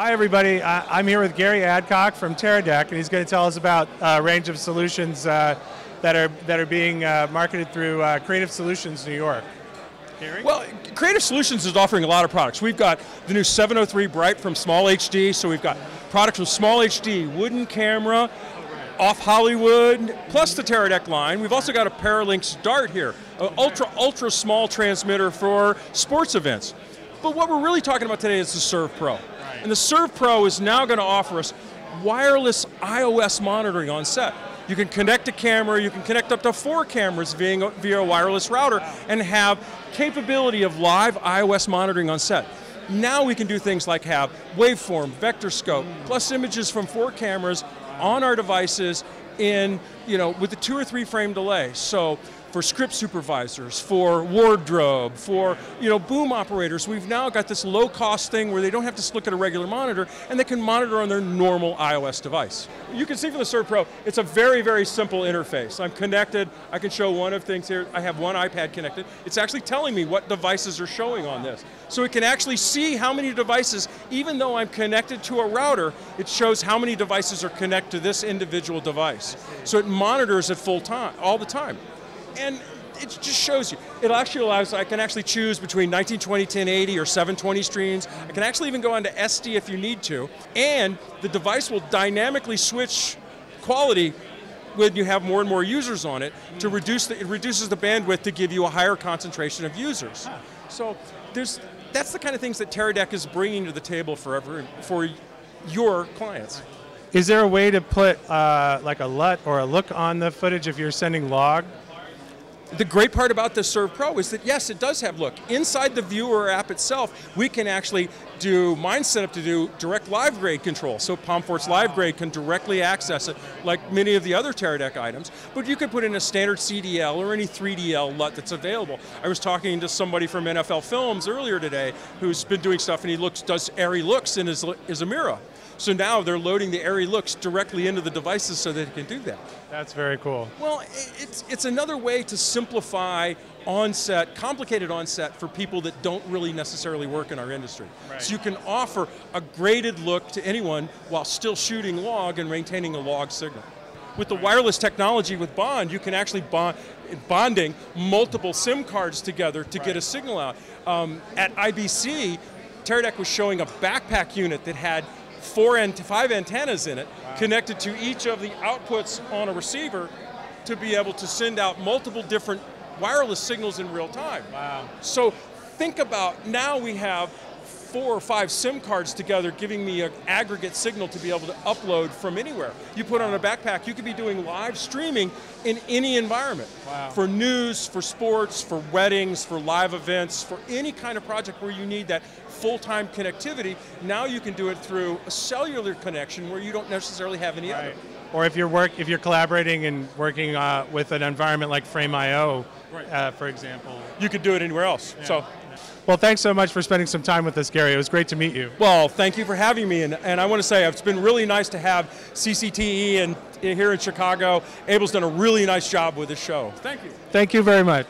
Hi, everybody. I, am here with Gary Adcock from Teradek, and he's going to tell us about a range of solutions uh, that are that are being uh, marketed through uh, Creative Solutions New York. Gary? Well, Creative Solutions is offering a lot of products. We've got the new 703 Bright from Small HD, so we've got products from Small HD, wooden camera, off Hollywood, plus the Teradek line. We've also got a Paralinx Dart here, an ultra, ultra small transmitter for sports events. But what we're really talking about today is the Serv Pro. And the Serv Pro is now going to offer us wireless iOS monitoring on set. You can connect a camera, you can connect up to four cameras via, via a wireless router and have capability of live iOS monitoring on set. Now we can do things like have waveform, vector scope, plus images from four cameras on our devices in, you know, with a two or three frame delay. So for script supervisors, for wardrobe, for you know boom operators. We've now got this low cost thing where they don't have to look at a regular monitor and they can monitor on their normal iOS device. You can see from the Serv Pro, it's a very, very simple interface. I'm connected, I can show one of things here. I have one iPad connected. It's actually telling me what devices are showing on this. So it can actually see how many devices, even though I'm connected to a router, it shows how many devices are connected to this individual device. So it monitors it full time, all the time and it just shows you. It actually allows, I can actually choose between 1920, 1080 or 720 streams. I can actually even go on to SD if you need to. And the device will dynamically switch quality when you have more and more users on it to reduce the, it reduces the bandwidth to give you a higher concentration of users. So there's, that's the kind of things that Teradek is bringing to the table for, every, for your clients. Is there a way to put uh, like a LUT or a look on the footage if you're sending log? The great part about the Serv Pro is that yes, it does have look. Inside the viewer app itself, we can actually do mine set up to do direct live grade control. So Pomfort Live Grade can directly access it like many of the other Teradek items. But you could put in a standard CDL or any 3DL LUT that's available. I was talking to somebody from NFL Films earlier today who's been doing stuff and he looks does ARRI looks in his, his Amira. So now they're loading the ARRI looks directly into the devices so they can do that. That's very cool. Well, it's, it's another way to simplify onset, complicated onset for people that don't really necessarily work in our industry. Right. So you can offer a graded look to anyone while still shooting log and maintaining a log signal. With the wireless technology with Bond, you can actually bond, bonding multiple SIM cards together to right. get a signal out. Um, at IBC, Teradek was showing a backpack unit that had four and five antennas in it, wow. connected to each of the outputs on a receiver to be able to send out multiple different wireless signals in real time. Wow. So think about now we have four or five SIM cards together giving me an aggregate signal to be able to upload from anywhere. You put on a backpack, you could be doing live streaming in any environment. Wow. For news, for sports, for weddings, for live events, for any kind of project where you need that full-time connectivity, now you can do it through a cellular connection where you don't necessarily have any right. other. Or if you're work, if you're collaborating and working uh, with an environment like Frame.io, right. uh, for example, you could do it anywhere else. Yeah. So. Well, thanks so much for spending some time with us, Gary. It was great to meet you. Well, thank you for having me, and, and I want to say it's been really nice to have CCTE and here in Chicago. Abel's done a really nice job with this show. Thank you. Thank you very much.